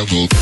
level.